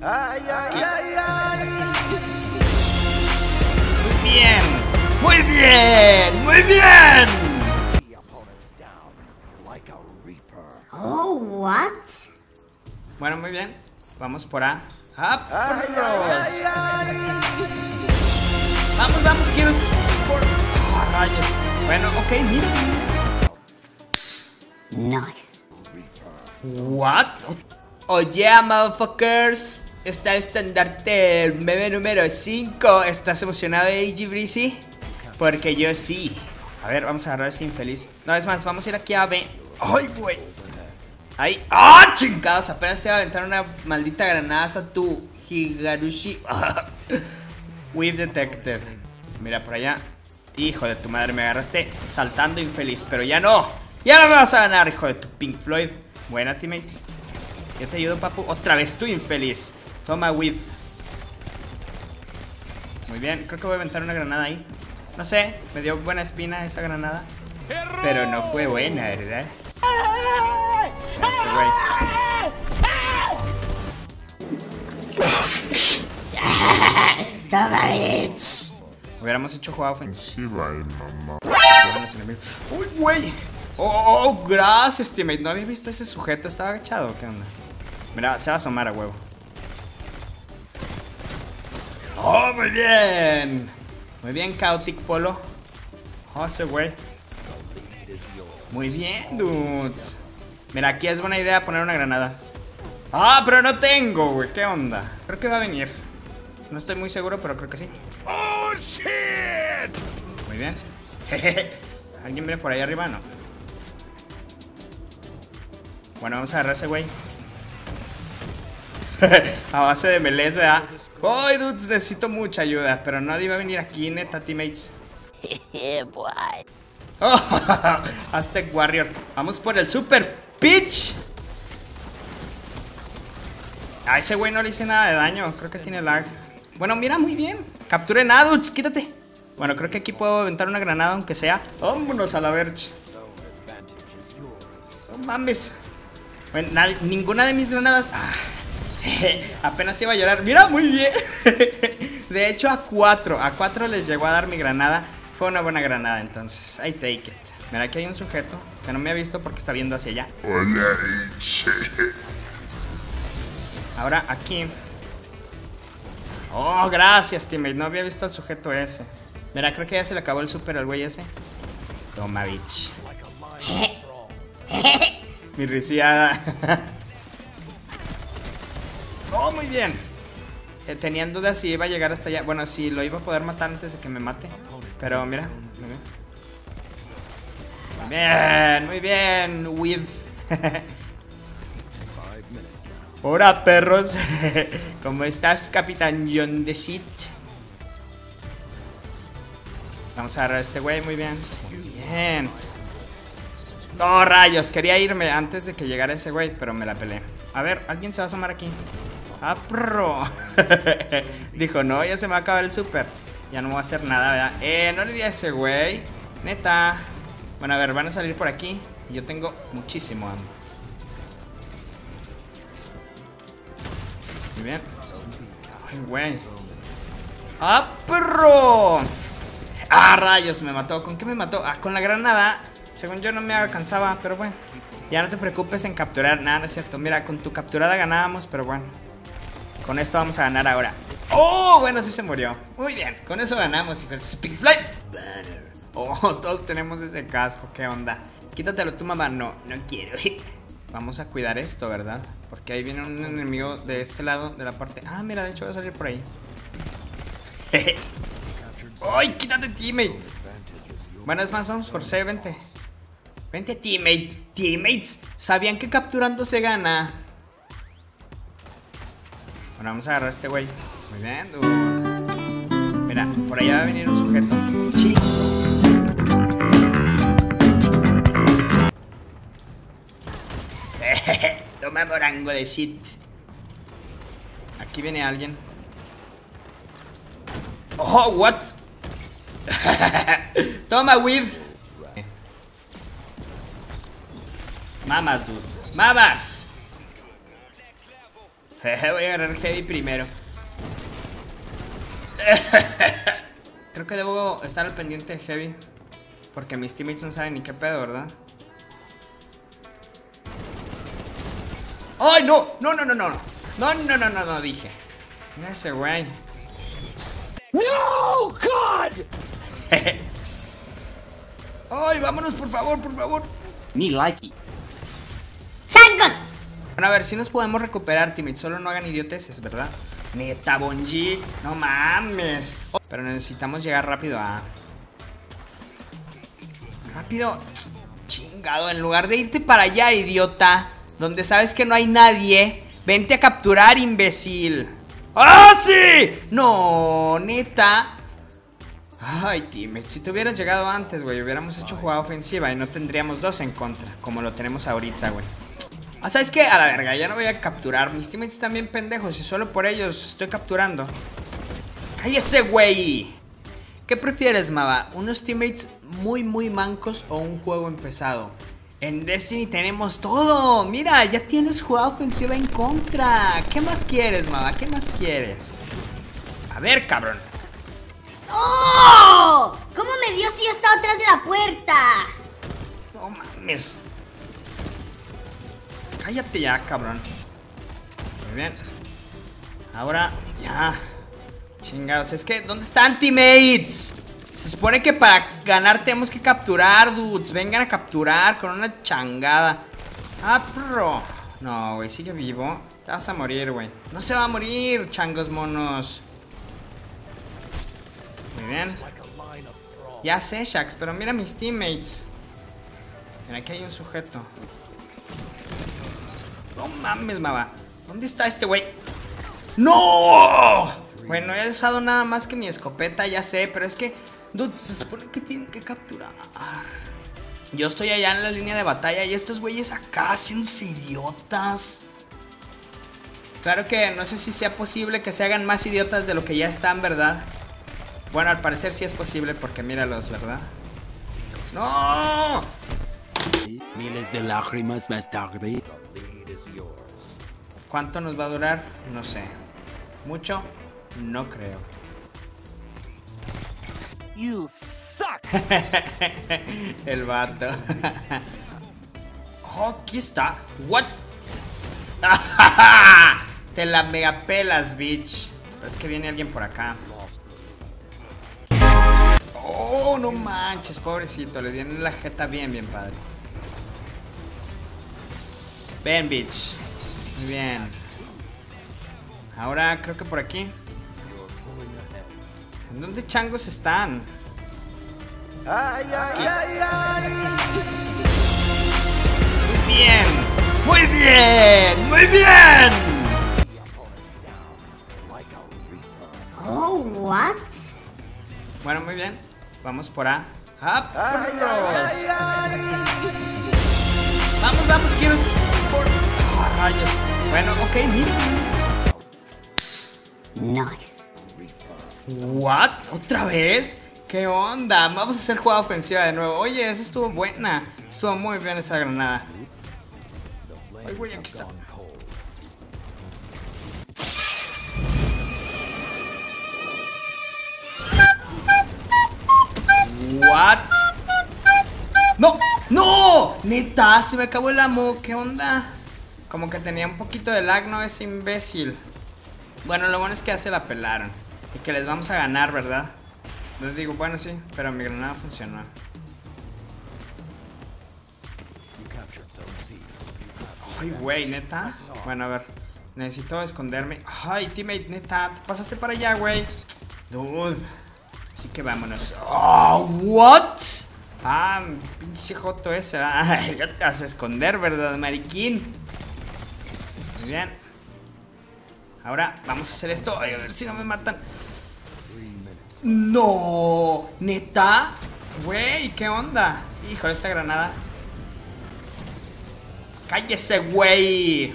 Ay, ay, ay, ay. Muy bien. Muy bien. Muy bien. Oh, what? Bueno, muy bien. Vamos por A. ¡Ah, Ay, ay, ay, ay. Vamos, vamos, quiero por ah, rayos. Bueno, ok, mira. Nice. What? Oh yeah, motherfuckers. Está el estandarte el meme número 5. ¿Estás emocionado, AG Breezy? Porque yo sí. A ver, vamos a agarrar ese infeliz. No, es más, vamos a ir aquí a B. ¡Ay, güey! Ahí. ¡Ah, chingados! Apenas te iba a aventar una maldita granada a tu Higarushi. Weave Detected. Mira por allá. Hijo de tu madre, me agarraste saltando infeliz. Pero ya no. Ya no me vas a ganar, hijo de tu Pink Floyd. Buena, teammates. Yo te ayudo, papu. Otra vez tú infeliz. Toma, Weave. Muy bien, creo que voy a aventar una granada ahí. No sé, me dio buena espina esa granada. Pero no fue buena, ¿verdad? Ese güey. Toma, bitch. Hubiéramos hecho jugada ofensiva. Sí, bye, mamá. ¡Uy, güey! Oh, oh, gracias, teammate. No había visto ese sujeto. Estaba agachado. ¿Qué onda? Mira, se va a asomar a huevo. ¡Oh, muy bien! Muy bien, Chaotic Polo. Oh, ese güey. Muy bien, dudes. Mira, aquí es buena idea poner una granada. ¡Ah, pero no tengo, güey! ¿Qué onda? Creo que va a venir. No estoy muy seguro, pero creo que sí. Oh, shit! Muy bien. ¿Alguien viene por ahí arriba? No. Bueno, vamos a agarrar ese güey. a base de melees, ¿verdad? ¡Ay, dudes! Necesito mucha ayuda. Pero nadie va a venir aquí, neta, teammates. Boy. Aztec Warrior. Vamos por el Super Pitch. A ese güey no le hice nada de daño. Creo que tiene lag. Bueno, mira, muy bien. Capturen a dudes, quítate. Bueno, creo que aquí puedo aventar una granada, aunque sea. Vámonos a la verge. No mames. Bueno, ninguna de mis granadas. Ah, apenas iba a llorar. Mira, muy bien. De hecho, a cuatro. A cuatro les llegó a dar mi granada. Fue una buena granada, entonces. I take it. Mira, aquí hay un sujeto que no me ha visto porque está viendo hacia allá. Hola, H. Ahora aquí. Oh, gracias, teammate. No había visto al sujeto ese. Mira, creo que ya se le acabó el super al güey ese. Toma, bitch. Mi risiada. Bien. Eh, tenían dudas si iba a llegar hasta allá. Bueno, si lo iba a poder matar antes de que me mate. Pero mira, muy bien. Muy bien, With. Hola perros, ¿cómo estás, Capitán John de Shit? Vamos a agarrar a este güey, muy bien. Muy bien. Oh, rayos, quería irme antes de que llegara ese güey, pero me la peleé. A ver, alguien se va a asomar aquí. ¡Ah, perro! Dijo, no, ya se me va a acabar el super. Ya no voy a hacer nada, ¿verdad? Eh, no le a ese güey. Neta. Bueno, a ver, van a salir por aquí. Yo tengo muchísimo hambre. Muy bien. Ay, güey. ¡Ah, perro! ¡Ah, rayos! Me mató. ¿Con qué me mató? Ah, con la granada. Según yo no me alcanzaba, pero bueno. Ya no te preocupes en capturar. Nada, no es cierto. Mira, con tu capturada ganábamos, pero bueno. Con esto vamos a ganar ahora. ¡Oh! Bueno, sí se murió. Muy bien. Con eso ganamos, hijos de Pink Floyd. Oh, todos tenemos ese casco. ¿Qué onda? Quítatelo tu mamá. No, no quiero. Vamos a cuidar esto, ¿verdad? Porque ahí viene un enemigo de este lado, de la parte... Ah, mira, de hecho va a salir por ahí. ¡Ay, quítate, teammate! Bueno, es más, vamos por C, vente. Vente, teammate. Teammates, ¿sabían que capturando se gana? Bueno, vamos a agarrar a este güey. Muy bien, dude. Mira, por allá va a venir un sujeto. Sí. Toma morango de shit. Aquí viene alguien. Oh, what? Toma, Weave. Mamas, dude. Mamas. Voy a agarrar Heavy primero. Creo que debo estar al pendiente de Heavy. Porque mis teammates no saben ni qué pedo, ¿verdad? ¡Ay, no! No, no, no, no. No, no, no, no, no, dije. Mira ese güey. No, God! ¡Ay, vámonos, por favor, por favor! Me likey. Bueno, a ver, si nos podemos recuperar, teammates. Solo no hagan idioteces, ¿verdad? Neta, Bonji. No mames. Pero necesitamos llegar rápido a... Rápido. Chingado, en lugar de irte para allá, idiota. Donde sabes que no hay nadie. Vente a capturar, imbécil. ¡Ah, sí! No, neta. Ay, teammate, si te hubieras llegado antes, güey, hubiéramos hecho jugada ofensiva y no tendríamos dos en contra, como lo tenemos ahorita, güey. Ah, ¿sabes qué? A la verga, ya no voy a capturar. Mis teammates están bien pendejos y solo por ellos estoy capturando. ¡Cállese, güey! ¿Qué prefieres, Mava? ¿Unos teammates muy, muy mancos o un juego empezado? En Destiny tenemos todo. Mira, ya tienes jugada ofensiva en contra. ¿Qué más quieres, Mava? ¿Qué más quieres? A ver, cabrón. ¡Oh! ¿Cómo me dio si yo estaba atrás de la puerta? No mames. Cállate ya, cabrón. Muy bien. Ahora, ya. Chingados, es que, ¿dónde están teammates? Se supone que para ganar tenemos que capturar, dudes. Vengan a capturar con una changada. Ah, pro. No, güey, sigue vivo. Te vas a morir, güey. No se va a morir, changos monos. Muy bien. Ya sé, Shax, pero mira mis teammates. Mira, aquí hay un sujeto. No mames, mava. ¿Dónde está este güey? ¡No! Bueno, he usado nada más que mi escopeta, ya sé, pero es que, dude, se supone que tienen que capturar. Yo estoy allá en la línea de batalla y estos güeyes acá haciéndose idiotas. Claro que no sé si sea posible que se hagan más idiotas de lo que ya están, ¿verdad? Bueno, al parecer sí es posible porque míralos, ¿verdad? ¡No! Miles de lágrimas más tarde. ¿Cuánto nos va a durar? No sé. ¿Mucho? No creo. You suck! El vato. oh, aquí está. What? Te la mega pelas, bitch. Pero es que viene alguien por acá. Oh, no manches, pobrecito. Le dieron la jeta bien, bien padre. Ven, bitch. Muy bien. Ahora creo que por aquí. ¿En dónde changos están? Ay, ay, ay, ay. Muy bien. Muy bien. Muy bien. Oh, what? Bueno, muy bien. Vamos por A. ¡Ah, Ay, perros! ay, ay, Vamos, vamos, quiero Bueno, ok, miren. Nice. ¿What? ¿Otra vez? ¿Qué onda? Vamos a hacer jugada ofensiva de nuevo. Oye, eso estuvo buena. Estuvo muy bien esa granada. Ay, güey, aquí está. What? No, no, neta, se me acabó el amo. ¿Qué onda? Como que tenía un poquito de lag, no ese imbécil. Bueno, lo bueno es que ya se la pelaron. Y que les vamos a ganar, ¿verdad? Les digo, bueno, sí, pero mi granada funcionó. Ay, güey, neta. Bueno, a ver. Necesito esconderme. Ay, teammate, neta. Te pasaste para allá, güey. Dude. Así que vámonos. Oh, what? Ah, pinche joto ese. Ya te vas a esconder, ¿verdad, mariquín? Bien. Ahora vamos a hacer esto. Ay, a ver si no me matan. No, neta. Güey, ¿qué onda? Híjole, esta granada. Cállese, güey.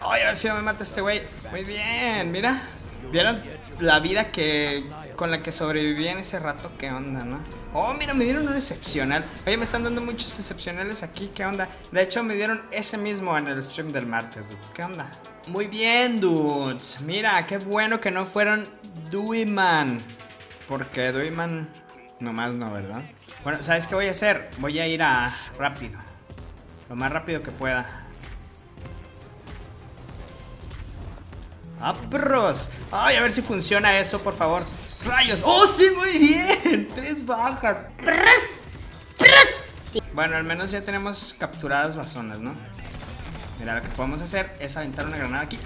Ay, a ver si no me mata este güey. Muy bien, mira. ¿Vieron la vida que con la que sobreviví en ese rato? ¿Qué onda, no? Oh, mira, me dieron un excepcional. Oye, me están dando muchos excepcionales aquí. ¿Qué onda? De hecho, me dieron ese mismo en el stream del martes, dudes. ¿Qué onda? Muy bien, dudes. Mira, qué bueno que no fueron Duiman. Porque Duiman nomás no, ¿verdad? Bueno, ¿sabes qué voy a hacer? Voy a ir a rápido. Lo más rápido que pueda. ¡Apros! ¡Ay, a ver si funciona eso, por favor! ¡Rayos! ¡Oh, sí, muy bien! Tres bajas. Bueno, al menos ya tenemos capturadas las zonas, ¿no? Mira, lo que podemos hacer es aventar una granada aquí.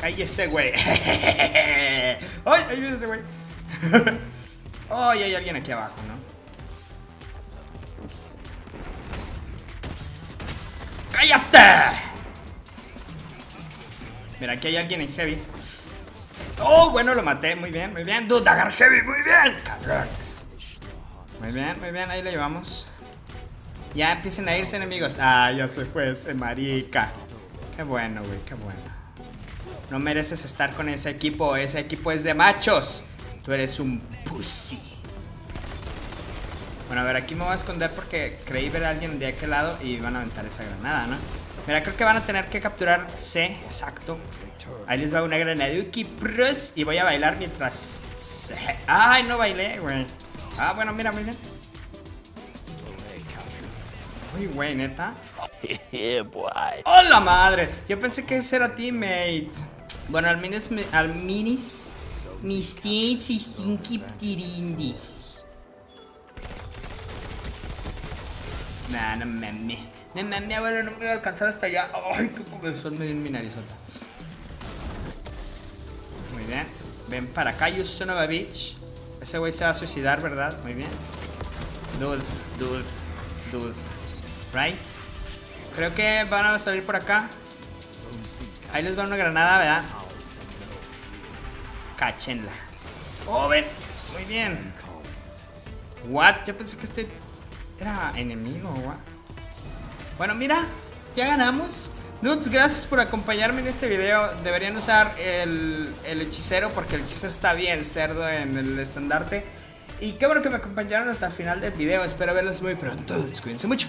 ¡Cállese, güey! ¡Ay, ahí viene ese güey! ¡Ay, hay alguien aquí abajo, ¿no? ¡Cállate! Mira, aquí hay alguien en heavy. Oh, bueno, lo maté. Muy bien, muy bien. Dude, agar heavy. Muy bien, cabrón. Muy bien, muy bien. Ahí lo llevamos. Ya empiecen a irse enemigos. Ah, ya se fue ese marica. Qué bueno, güey, qué bueno. No mereces estar con ese equipo. Ese equipo es de machos. Tú eres un pussy. Bueno, a ver, aquí me voy a esconder porque creí ver a alguien de aquel lado y van a aventar esa granada, ¿no? Mira, creo que van a tener que capturar C, exacto. Ahí les va una granada pros y voy a bailar mientras... C. Ay, no bailé, güey. Ah, bueno, mira, muy bien. Uy, güey, neta. ¡Hola madre! Yo pensé que ese era teammate. Bueno, al menos me- al minis. Mis y Stinky Tirindi. Nah, no mames. No mames, abuelo, no me voy a alcanzar hasta allá. Ay, qué comezón me dio mi narizota. Muy bien. Ven para acá, you son. Ese güey se va a suicidar, ¿verdad? Muy bien. Dude, dude, dude. Right. Creo que van a salir por acá. Ahí les va una granada, ¿verdad? Cáchenla. Oh, ven. Muy bien. What? Yo pensé que este era enemigo, what? Bueno, mira, ya ganamos. Dudes, gracias por acompañarme en este video. Deberían usar el, el hechicero porque el hechicero está bien cerdo en el estandarte. Y qué bueno que me acompañaron hasta el final del video. Espero verlos muy pronto. Dudes, Cuídense mucho.